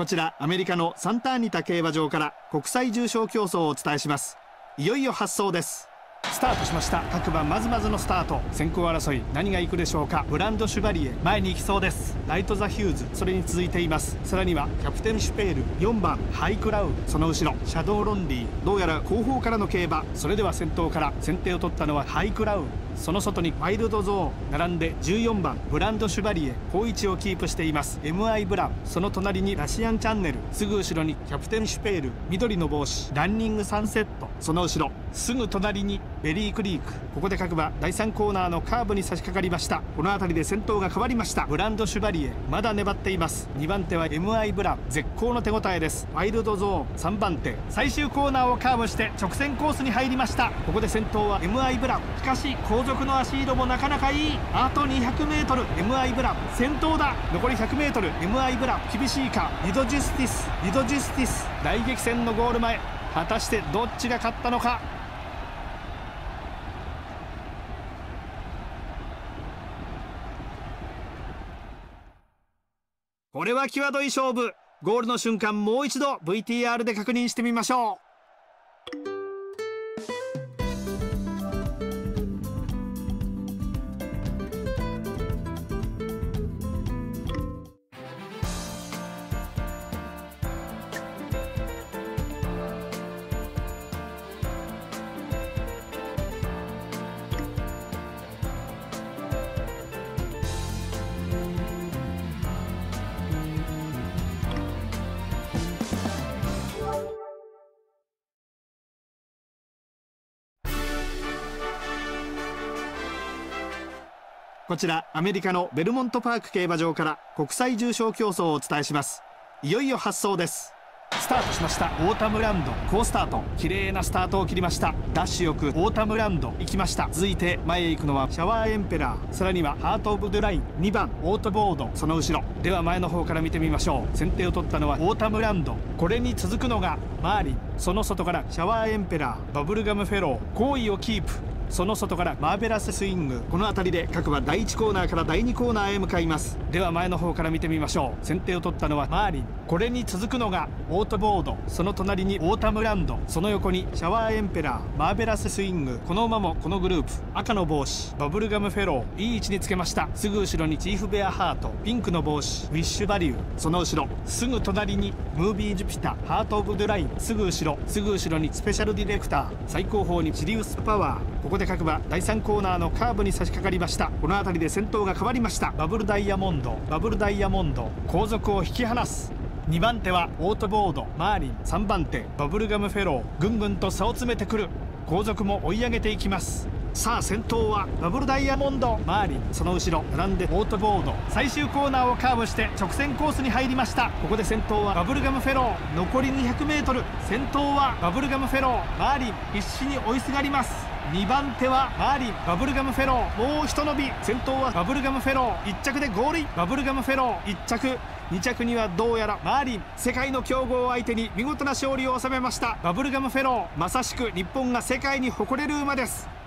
こちらアメリカのサンターニタ競馬場から国際重賞競走をお伝えします。いよいよ発走です。スタートしました。各馬まずまずのスタート。先行争い何が行くでしょうか。ブランドシュバリエ前に行きそうです。ライト・ザ・ヒューズそれに続いています。さらにはキャプテン・シュペール4番ハイクラウンその後ろ。シャドウ・ロンディどうやら後方からの競馬。それでは先頭から先手を取ったのはハイクラウンその外にワイルドゾーン並んで14番ブランドシュバリエ好位置をキープしています。MI ブラン。その隣にラシアンチャンネル。すぐ後ろにキャプテンシュペール。緑の帽子。ランニングサンセット。その後ろ。すぐ隣にベリークリーク。ここで各馬第3コーナーのカーブに差し掛かりました。この辺りで先頭が変わりました。ブランドシュバリエまだ粘っています。2番手は MI ブラン。絶好の手応えです。ワイルドゾーン。3番手。最終コーナーをカーブして直線コースに入りました。ここで先頭は MI ブラン。しかし後続の足色もなかなかいい。あと 200m MI ブラン。先頭だ。残り 100mMI ブラン。厳しいか。リドジュスティス。リドジュスティス。大激戦のゴール前。果たしてどっちが勝ったのか？これは際どい勝負。ゴールの瞬間もう一度 VTR で確認してみましょう。こちらアメリカのベルモントパーク競馬場から国際重賞競走をお伝えします。いよいよ発走です。スタートしました。オータムランド。好スタート。綺麗なスタートを切りました。ダッシュよくオータムランド。行きました。続いて前へ行くのはシャワーエンペラー。さらにはハート・オブ・ドゥ・ライン。2番オートボード。その後ろ。では前の方から見てみましょう。先手を取ったのはオータムランド。これに続くのがマーリン。その外からシャワーエンペラー。バブルガムフェロー。好位をキープ。その外からマーベラススイング。この辺りで各馬第1コーナーから第2コーナーへ向かいます。では前の方から見てみましょう。先手を取ったのはマーリン。これに続くのがオートボード。その隣にオータムランド。その横にシャワーエンペラー。マーベラススイング。この馬もこのグループ。赤の帽子。バブルガムフェロー。いい位置につけました。すぐ後ろにチーフベアハート。ピンクの帽子。ウィッシュバリュー。その後ろ。すぐ隣にムービージュピター。ハート・オブ・ドゥ・ライン。すぐ後ろ。すぐ後ろにスペシャルディレクター。最後方にシリウス・パワー。ここで各馬第3コーナーのカーブに差し掛かりました。この辺りで先頭が変わりました。バブルダイヤモンド。バブルダイヤモンド。後続を引き離す。2番手はオートボード。マーリン。3番手バブルガムフェロー。ぐんぐんと差を詰めてくる。後続も追い上げていきます。さあ先頭はバブルダイヤモンド。マーリン。その後ろ並んでオートボード。最終コーナーをカーブして直線コースに入りました。ここで先頭はバブルガムフェロー。残り 200m 先頭はバブルガムフェロー。マーリン。必死に追いすがります。2番手はマーリンバブルガムフェロー。もうひと伸び。先頭はバブルガムフェロー。1着でゴールイン。バブルガムフェロー。1着。2着にはどうやらマーリン。世界の強豪を相手に見事な勝利を収めました。バブルガムフェロー。まさしく日本が世界に誇れる馬です。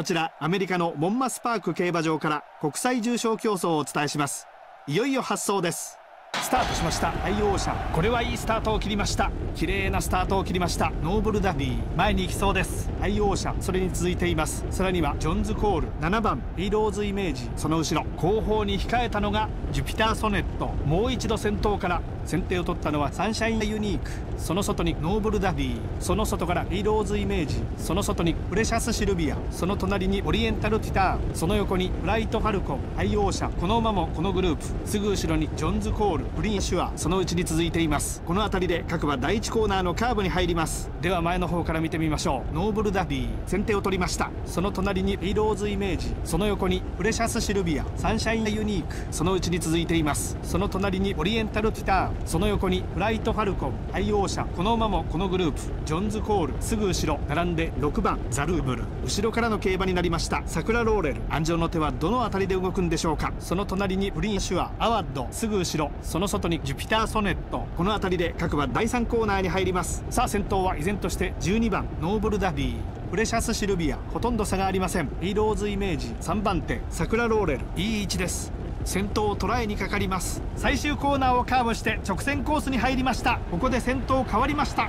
こちらアメリカのモンマスパーク競馬場から国際重賞競走をお伝えします。いよいよ発走です。スタートしました。アイオーシャンこれはいいスタートを切りました。綺麗なスタートを切りました。ノーブルダディ。前に行きそうです。アイオーシャンそれに続いています。さらにはジョンズコール。7番。ヒーローズイメージ。その後ろ。後方に控えたのがジュピターソネット。もう一度先頭から先手を取ったのはサンシャインユニーク。その外にノーブルダディその外からヒーローズイメージ。その外にプレシャスシルビア。その隣にオリエンタルティターン。その横にフライトファルコン。愛用者。この馬もこのグループ。すぐ後ろにジョンズコール。プリンシュア。そのうちに続いています。この辺りで各馬第1コーナーのカーブに入ります。では前の方から見てみましょう。ノーブルダディ先手を取りました。その隣にヒーローズイメージ。その横にプレシャスシルビア。サンシャインユニーク。そのうちに続いています。その隣にオリエンタルティターン。その横にフライトファルコンアイオーシャンこの馬もこのグループジョンズコールすぐ後ろ並んで6番ザルーブル。後ろからの競馬になりました。サクラローレル。鞍上の手はどの辺りで動くんでしょうか。その隣にプリンシュアアワッドすぐ後ろその外にジュピターソネット。この辺りで各馬第3コーナーに入ります。さあ先頭は依然として12番ノーブルダディ。プレシャスシルビアほとんど差がありません。ヒーローズイメージ3番手桜ローレル。いい位置です。先頭を捉えにかかります。最終コーナーをカーブして直線コースに入りました。ここで先頭変わりました。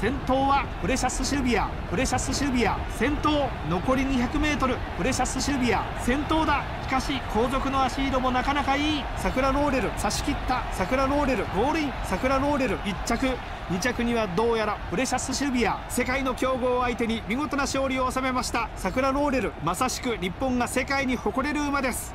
先頭はプレシャスシルビア。プレシャスシルビア。先頭残り 200m プレシャスシルビア。先頭だ。しかし後続の足色もなかなかいい。桜ローレル。差し切った。桜ローレル。ゴールイン。桜ローレル。1着。2着にはどうやら。プレシャスシルビア。世界の強豪を相手に見事な勝利を収めました。桜ローレル。まさしく日本が世界に誇れる馬です。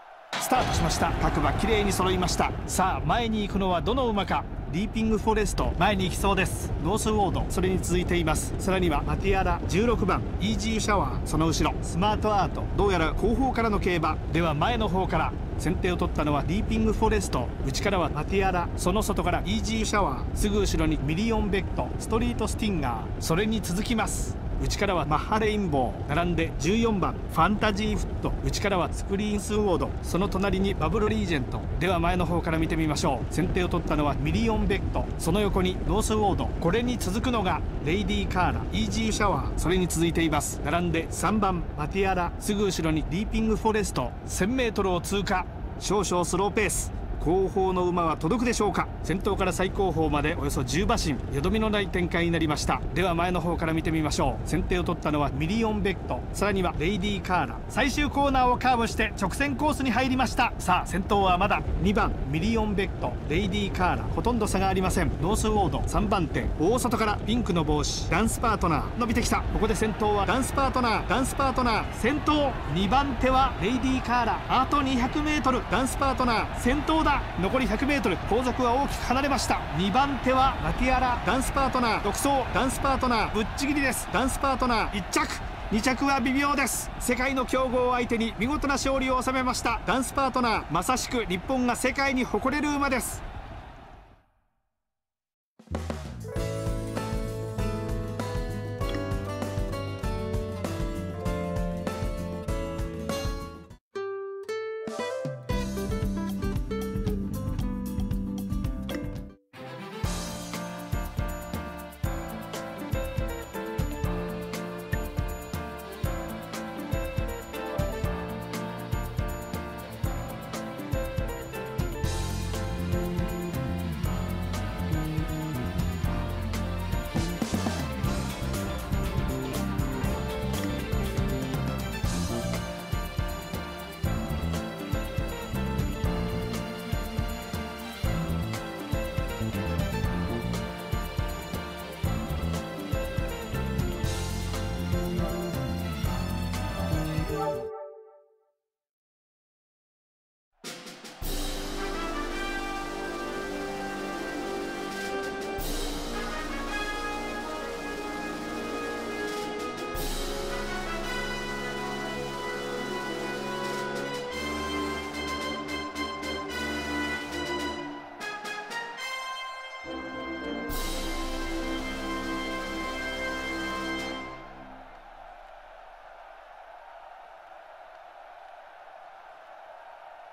スタートしました。各馬綺麗に揃いました。さあ前に行くのはどの馬か。ディーピングフォレスト。前に行きそうです。ノースウォード。それに続いています。さらにはマティアラ。16番。イージーシャワー。その後ろ。スマートアート。どうやら後方からの競馬。では前の方から。先手を取ったのはディーピングフォレスト。内からはマティアラ。その外からイージーシャワー。すぐ後ろにミリオンベットストリートスティンガー。それに続きます。内からはマッハレインボー並んで14番ファンタジーフット。内からはスクリーンスウォード。その隣にバブルリージェント。では前の方から見てみましょう。先手を取ったのはミリオンベットその横にノースウォード。これに続くのがレイディーカーラ。イージーシャワー。それに続いています。並んで3番マティアラ。すぐ後ろにディーピングフォレスト。1000m を通過。少々スローペース。後方の馬は届くでしょうか？先頭から最後方までおよそ10馬身よどみのない展開になりました。では前の方から見てみましょう。先手を取ったのはミリオンベットさらにはレイディーカーラ最終コーナーをカーブして直線コースに入りました。さあ先頭はまだ2番ミリオンベットレイディーカーラほとんど差がありません。ノースウォード3番手大外からピンクの帽子ダンスパートナー。伸びてきた。ここで先頭はダンスパートナー。ダンスパートナー。先頭2番手はレイディーカーラあと 200m ダンスパートナー。先頭だ。だ残り 100m 後続は大きく離れました。2番手はマティアラダンスパートナー。独走。ダンスパートナー。ぶっちぎりです。ダンスパートナー。1着。2着は微妙です。世界の強豪を相手に見事な勝利を収めました。ダンスパートナー。まさしく日本が世界に誇れる馬です。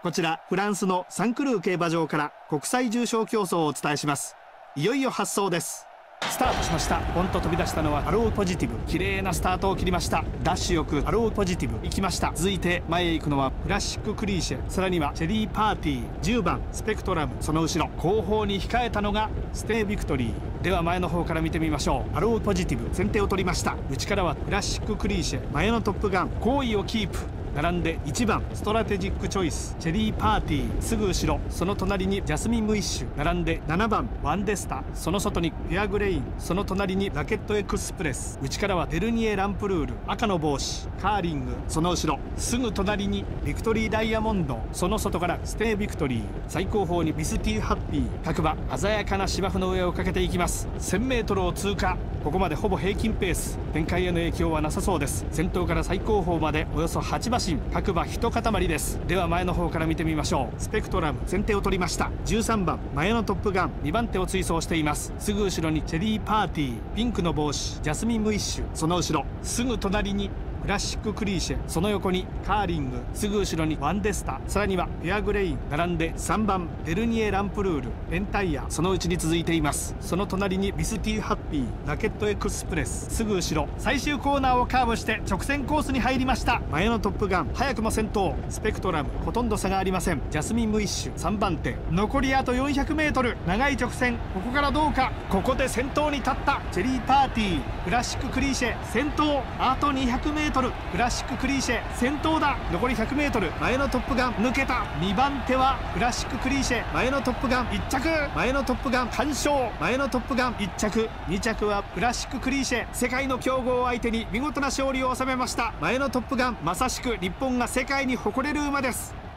こちらフランスのサンクルー競馬場から国際重賞競走をお伝えします。いよいよ発走です。スタートしました。ポンと飛び出したのはアローポジティブ。綺麗なスタートを切りました。ダッシュよくアローポジティブ。行きました。続いて前へ行くのはクラシッククリーシェ。さらにはチェリーパーティー。10番スペクトラム。その後ろ。後方に控えたのがステイビクトリー。では前の方から見てみましょう。アローポジティブ。先手を取りました。内からはクラシッククリーシェ。マヤノトップガン。後位をキープ。並んで1番ストラテジックチョイス。チェリーパーティーすぐ後ろ。その隣にジャスミン・ムイッシュ。並んで7番ワンデスタその外にピアグレインその隣にラケットエクスプレス内からはデルニエ・ランプルー。ル赤の帽子カーリングその後ろすぐ隣にビクトリー・ダイヤモンド。その外からステイ・ビクトリー最後方にミスティー・ハッピー。各馬鮮やかな芝生の上をかけていきます。1000m を通過。ここまでほぼ平均ペース。展開への影響はなさそうです。先頭から最後方までおよそ8馬身。各馬一塊です。では前の方から見てみましょう。スペクトラム先手を取りました。13番マヤノトップガン2番手を追走しています。すぐ後ろにチェリーパーティーピンクの帽子ジャスミン・ムイッシュ。その後ろすぐ隣にクラシッククリーシェその横にカーリングすぐ後ろにワンデスタさらにはピアグレイン並んで3番デルニエ・ランプルールペンタイアそのうちに続いています。その隣にミスティー・ハッピーラケットエクスプレスすぐ後ろ最終コーナーをカーブして直線コースに入りました。マヤノトップガン早くも先頭スペクトラムほとんど差がありません。ジャスミン・ムイッシュ3番手。残りあと 400m 長い直線ここからどうか。ここで先頭に立った。チェリーパーティークラシッククリーシェ先頭あと 200m クラシッククリーシェ。先頭だ。残り 100m マヤノトップガン。抜けた。2番手は。クラシッククリーシェ。マヤノトップガン。1着。前のトップガン。完勝。前のトップガン。1着。2着は。クラシッククリーシェ。世界の強豪を相手に見事な勝利を収めました。前のトップガン。まさしく日本が世界に誇れる馬です。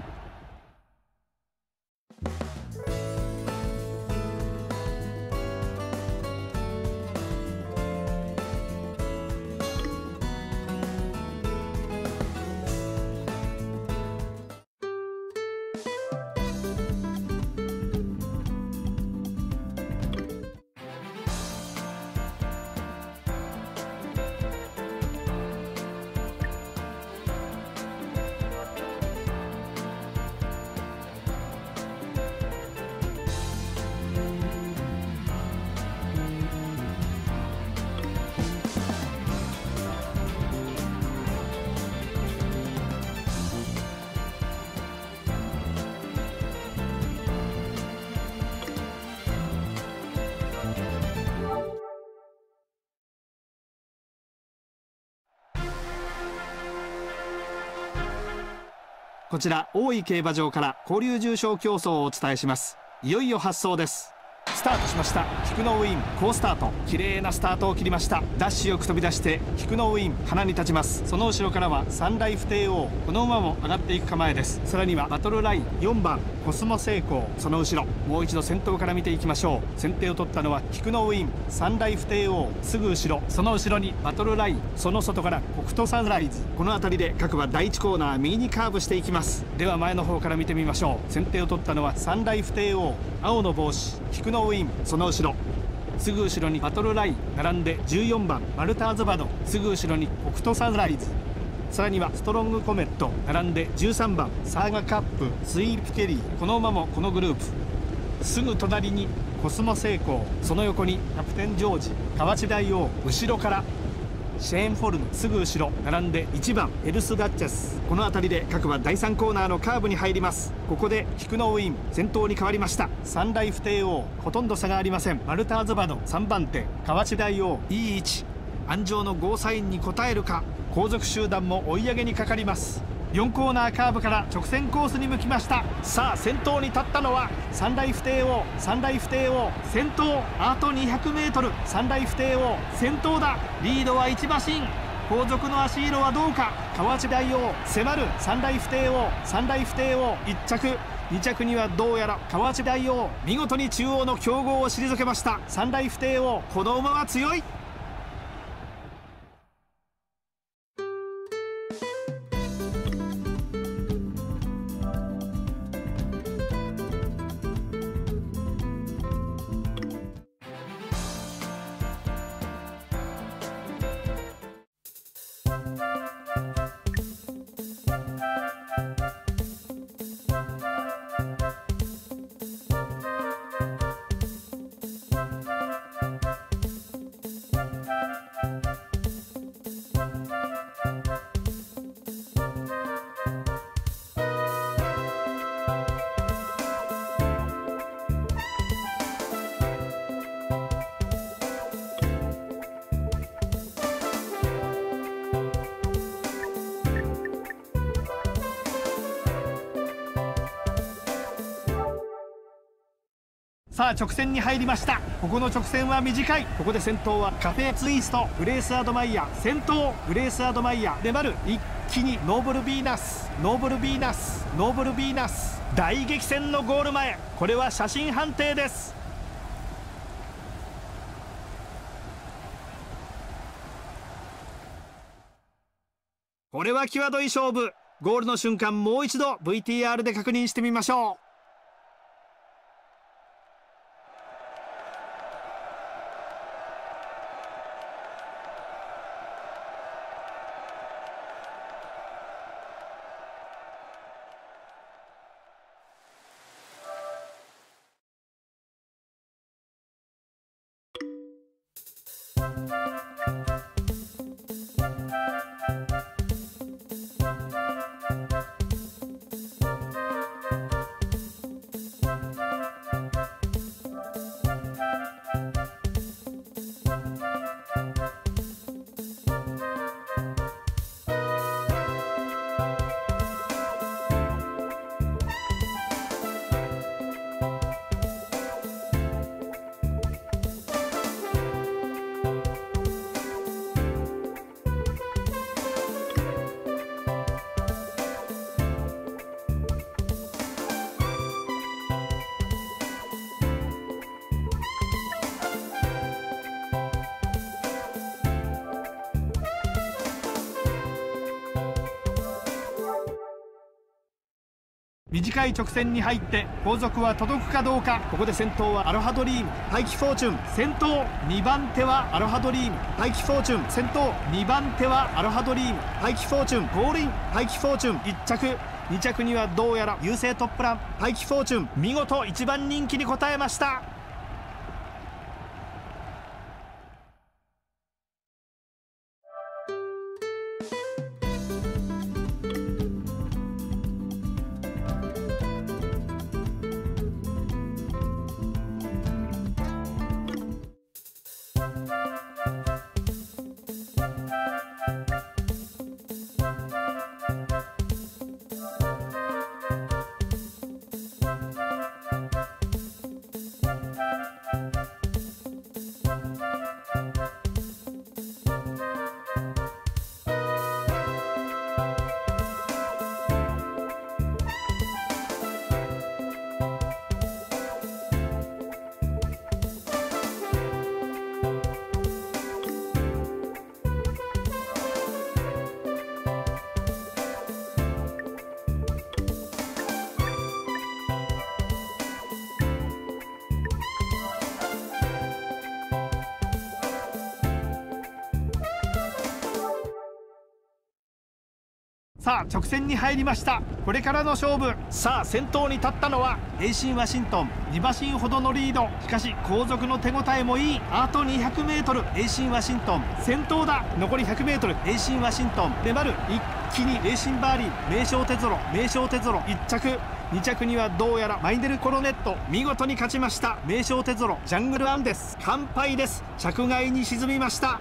こちら大井競馬場から交流重賞競争をお伝えします。いよいよ発走です。スタートしました。菊のウィン好スタート。綺麗なスタートを切りました。ダッシュよく飛び出して菊のウィン鼻に立ちます。その後ろからはサンライフ帝王。この馬も上がっていく構えです。さらにはバトルライン4番コスモ成功その後ろ。もう一度先頭から見ていきましょう。先手を取ったのは菊のウィンサンライフ帝王。すぐ後ろ。その後ろにバトルライン。その外から北斗サンライズ。この辺りで各馬第1コーナー右にカーブしていきます。では前の方から見てみましょう。先手を取ったのはサンライフ帝王。青の帽子菊のウィンその後ろ。すぐ後ろにバトルライン並んで14番マルターズバドすぐ後ろに北斗サンライズ。さらにはストロングコメット並んで13番サーガカップスイープケリーこの馬もこのグループ。すぐ隣にコスモ成功その横にキャプテンジョージ河内大王後ろからシェーンフォルムすぐ後ろ並んで1番エルスダッチェス。この辺りで各馬第3コーナーのカーブに入ります。ここで菊のウイン先頭に変わりました。サンライフ帝王ほとんど差がありません。マルターズバの3番手河内大王いい位置安城のゴーサインに応えるか後続集団も追い上げにかかります。4コーナーカーブから直線コースに向きました。さあ先頭に立ったのはサンライフ帝王サンライフ帝王先頭あと 200m サンライフ帝王先頭だ。リードは1馬身。後続の足色はどうか。河内大王迫る。サンライフ帝王サンライフ帝王1着。2着にはどうやら河内大王見事に中央の強豪を退けました。サンライフ帝王この馬は強い。さあ直線に入りました。ここの直線は短い。ここで先頭はカフェツイストグレースアドマイヤ先頭グレースアドマイヤ粘る一気にノーブルビーナス。ノーブルビーナス。ノーブルビーナス。大激戦のゴール前。これは写真判定です。これは際どい勝負。ゴールの瞬間もう一度 VTR で確認してみましょう。短い直線に入って後続は届くかどうか。ここで先頭はアロハドリーム。タイキフォーチュン。先頭2番手はアロハドリーム。タイキフォーチュン。先頭2番手はアロハドリーム。タイキフォーチュン。ゴールイン。タイキフォーチュン。1着。2着にはどうやらユーセイトップラン。タイキフォーチュン。見事1番人気に応えました。さあ直線に入りました。これからの勝負。さあ先頭に立ったのはエイシン・ワシントン。2馬身ほどのリード。しかし後続の手応えもいい。あと 200m エイシン・ワシントン。先頭だ。残り 100m エイシン・ワシントン。で丸一気にレーシンバーリー。名将テゾロ名将テゾロ1着。2着にはどうやらマイネルコロネット。見事に勝ちました。メイショウテゾロジャングルアンです。完敗です。着外に沈みました。